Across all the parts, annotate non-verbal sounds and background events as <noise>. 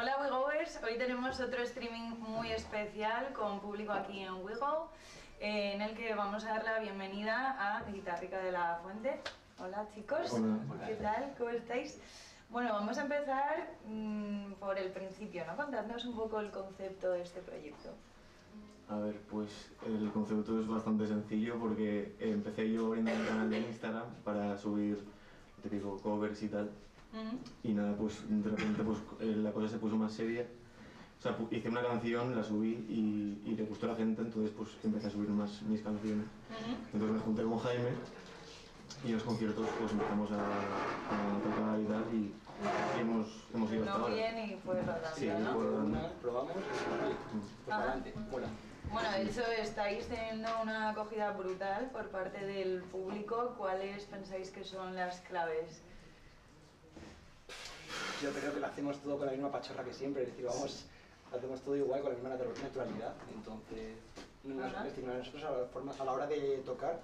Hola Wigoers, hoy tenemos otro streaming muy especial con público aquí en Wigo, eh, en el que vamos a dar la bienvenida a Guitarrica de la Fuente. Hola chicos, Hola. ¿qué tal? ¿Cómo estáis? Bueno, vamos a empezar mm, por el principio, ¿no? Contadnos un poco el concepto de este proyecto. A ver, pues el concepto es bastante sencillo porque empecé yo abriendo un canal de Instagram para subir, te digo, covers y tal. Ujú. Y nada, pues de repente pues, eh, la cosa se puso más seria. O sea, hice una canción, la subí y, y le gustó a la gente, entonces pues empecé a subir más mis canciones. Ujú. Entonces me junté con Jaime y en los conciertos pues empezamos a, a tocar y tal y, y hemos, hemos ido hasta No ahora. bien y fue rodando, Sí, ¿no? fue rodando. Probamos y vale, pues Ajá. adelante, fuera. Bueno, de hecho estáis teniendo una acogida brutal por parte del público. ¿Cuáles pensáis que son las claves? Yo creo que lo hacemos todo con la misma pachorra que siempre, es decir, vamos, lo hacemos todo igual, con la misma natu- naturalidad. Entonces, nos- Ajá. es decir, nosotros a la, forma- a la hora de tocar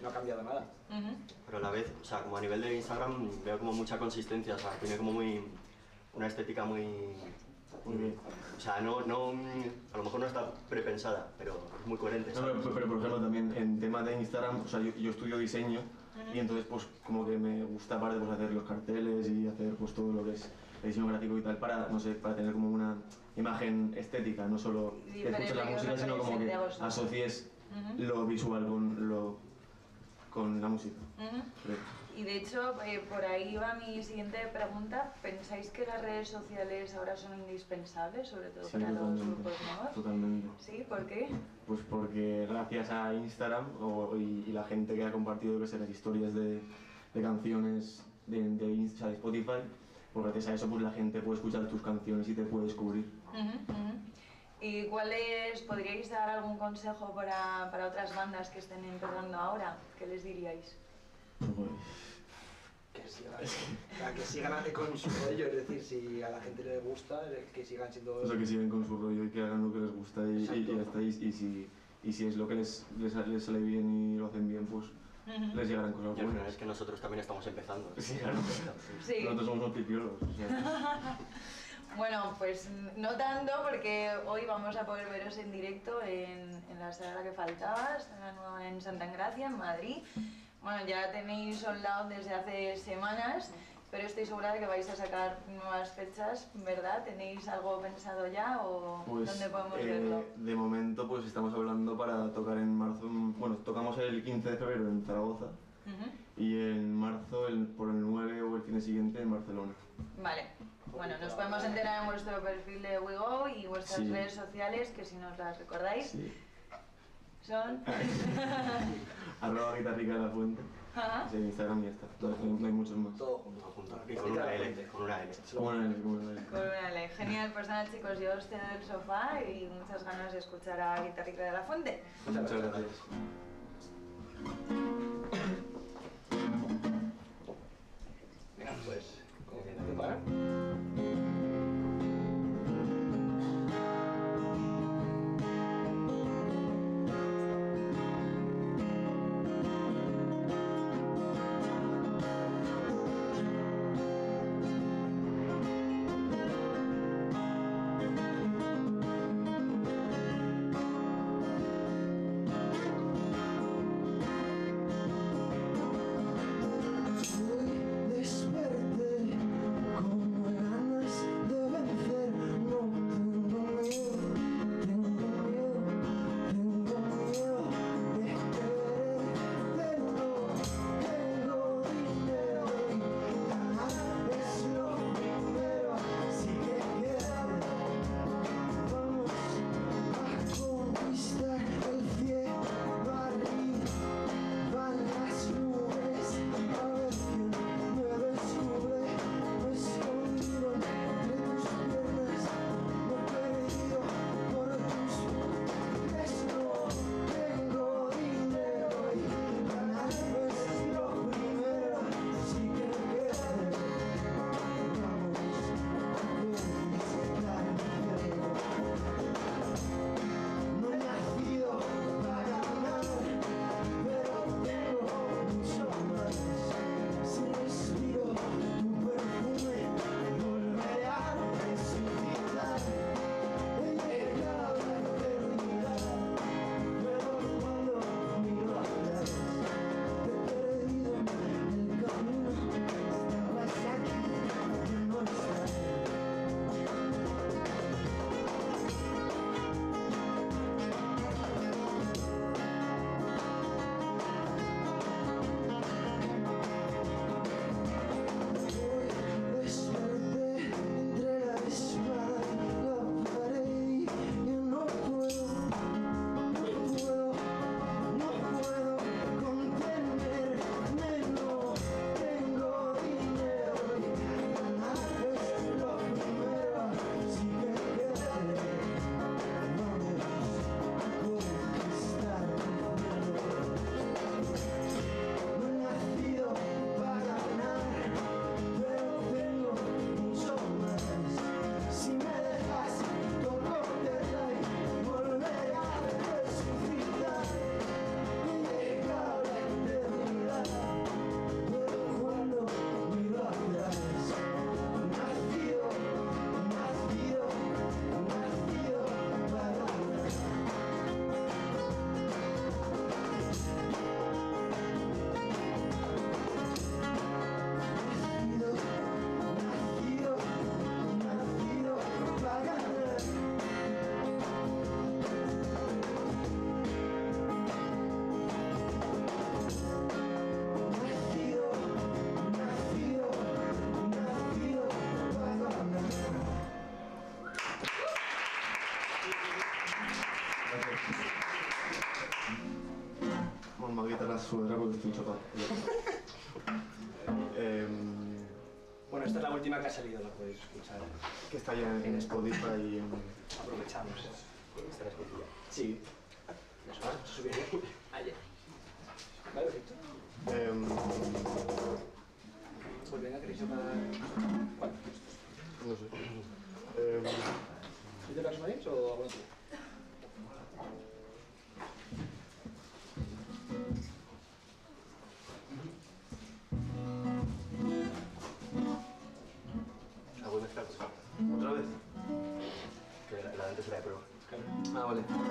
no ha cambiado nada. Ujú. Pero a la vez, o sea, como a nivel de Instagram veo como mucha consistencia, o sea, tiene como muy una estética muy Muy bien. o sea, no no a lo mejor no está prepensada, pero es muy coherente. No, pero, pero, por ejemplo también en tema de Instagram, o sea, yo, yo estudio diseño y entonces pues como que me gusta aparte pues hacer los carteles y hacer pues todo lo que es el diseño gráfico y tal para, no sé, para tener como una imagen estética, no solo Sí, que escuches la música, sino como que asocies lo visual con, lo, con la música. Y de hecho, eh, por ahí va mi siguiente pregunta. ¿Pensáis que las redes sociales ahora son indispensables, sobre todo Sí, para los grupos nuevos? Totalmente. ¿Sí? ¿Por qué? Pues porque gracias a Instagram o- y, y la gente que ha compartido que sé, las historias de, de canciones de, de, Inst- o sea, de Spotify, pues gracias a eso pues la gente puede escuchar tus canciones y te puede descubrir. Ujú, ujú. ¿Y cuáles podríais dar algún consejo para, para otras bandas que estén empezando ahora? ¿Qué les diríais? Que sigan, <laughs> que sigan con su rollo, es decir, si a la gente le gusta, que sigan siendo... o sea, que siguen con su rollo y que hagan lo que les gusta y, y, y ya está. Y, si, y si es lo que les, les, les sale bien y lo hacen bien, pues les llegarán cosas Y al final buenas. es que nosotros también estamos empezando. <laughs> Sí, claro. Sí. Nosotros somos unos pipiolos. o sea, <laughs> Bueno, pues no tanto porque hoy vamos a poder veros en directo en, en la sala que faltaba, sala nueva en Santa Engracia, en Madrid. Bueno, ya tenéis out desde hace semanas, pero estoy segura de que vais a sacar nuevas fechas, ¿verdad? ¿Tenéis algo pensado ya o Pues, dónde podemos eh, verlo? De momento pues estamos hablando para tocar en marzo, bueno, tocamos el 15 de febrero en Zaragoza y en marzo, el- por el 9 o el fin siguiente en Barcelona. Vale. Bueno, nos podemos enterar en vuestro perfil de WeGo y vuestras Sí. redes sociales, que si nos las recordáis, Sí. Son... <laughs> Arroba guitarrica de la fuente. Ajá. Sí, en Instagram y ya está. No, hay- no hay muchos más. Todo junto. Junto. Con una L, con una L. Como una L, como una L. Con una ley. Genial, pues nada chicos, yo os cedo el sofá y muchas ganas de escuchar a Guitarrica de la Fuente. Muchas gracias. <laughs> Em, bueno, esta es la última que ha salido, la podéis escuchar. Que está ya en, en Spotify y. Aprovechamos. ¿Esta la escuchilla? Sí. ¿Nos vamos a subir ayer? ¿Vale, perfecto? Eh, pues venga, Cris, para... olha.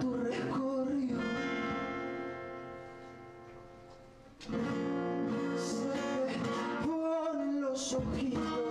tu recorrido. Se te ponen los ojitos.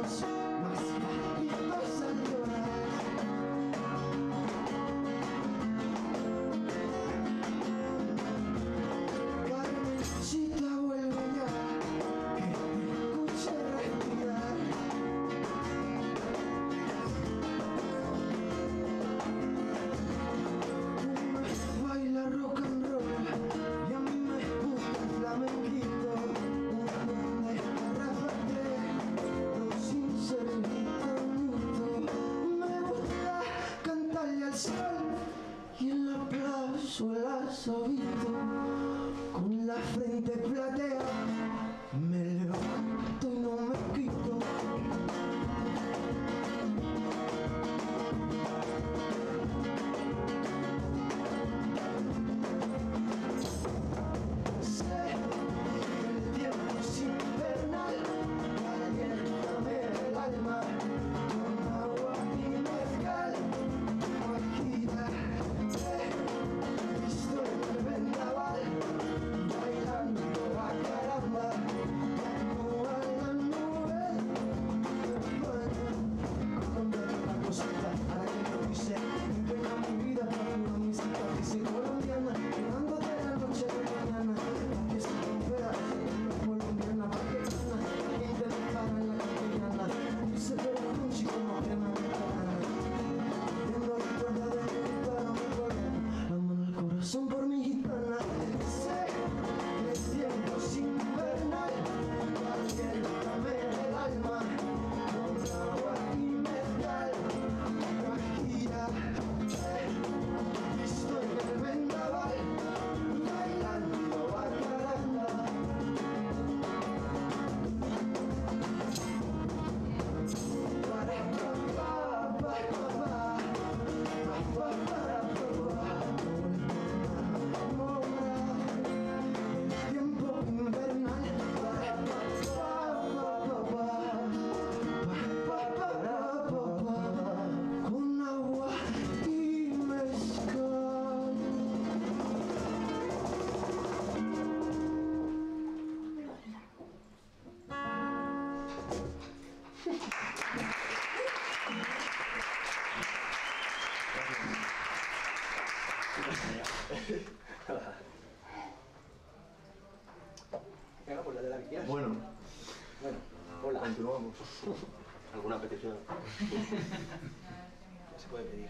¿Alguna petición? <laughs> se puede pedir.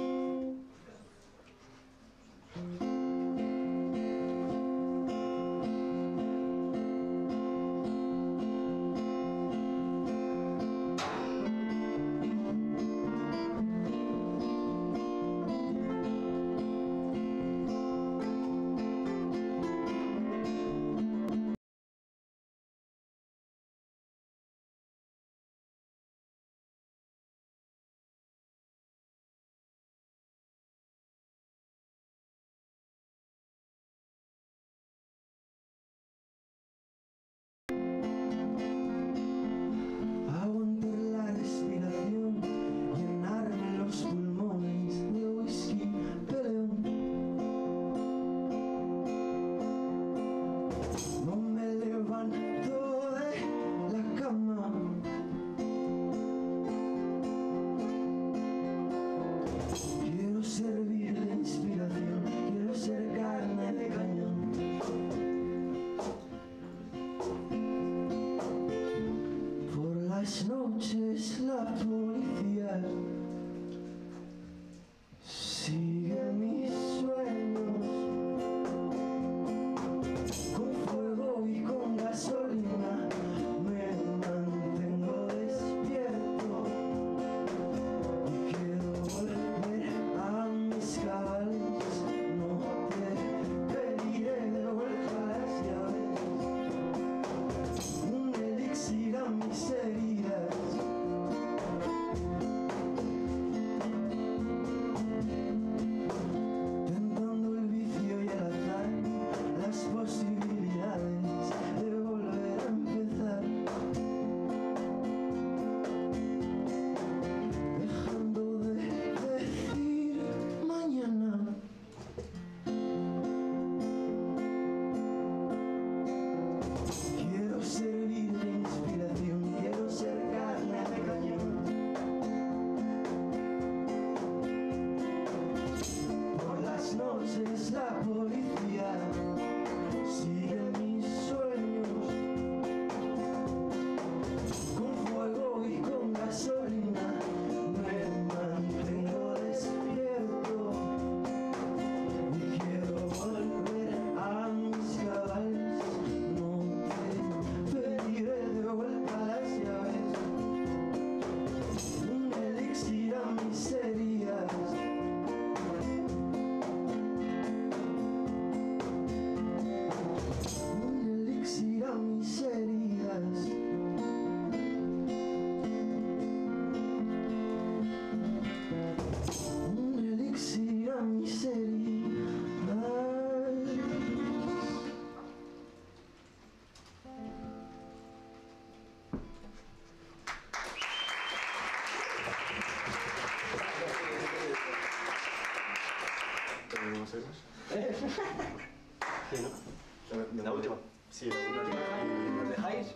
La, última. Sí, la última. ¿Y.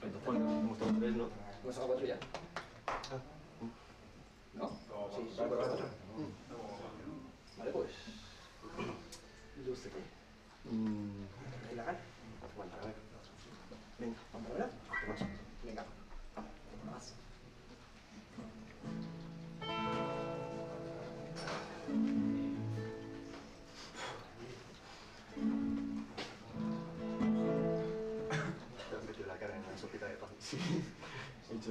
Hemos tomado tres, ¿no? Hemos ya. ¿No? sí, Vale, pues... Ilústrate. Mm. La gana? Venga, vamos a ver.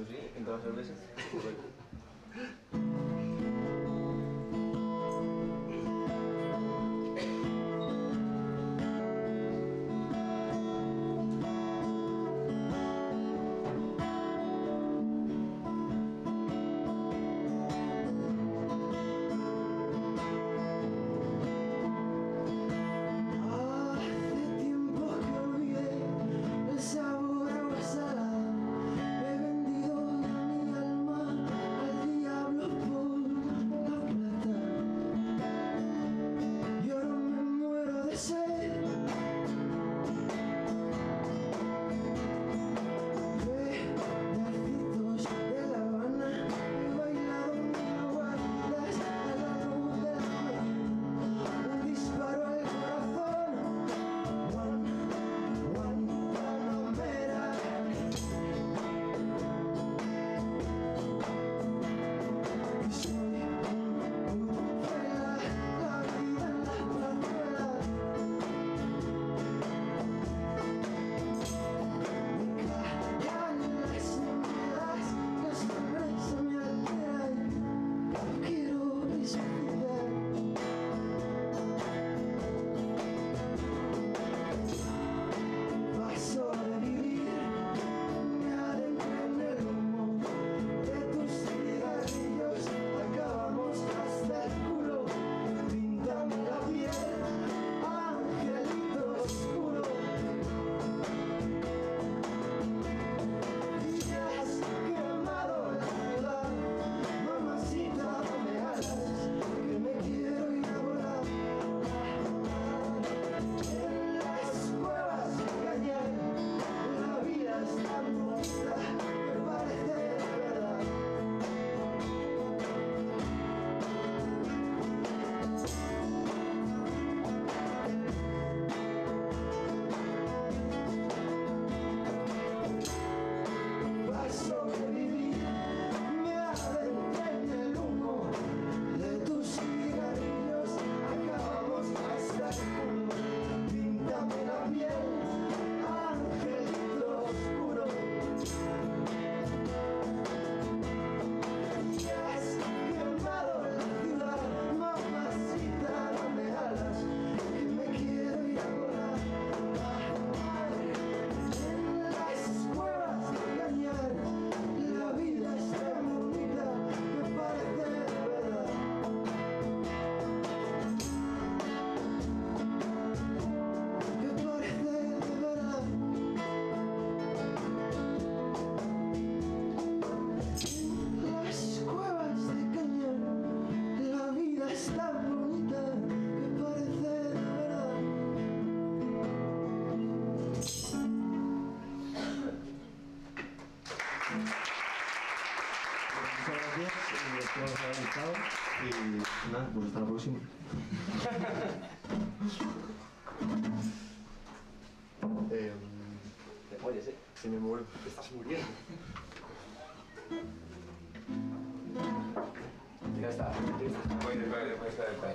Sí, en todas las veces.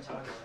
Ya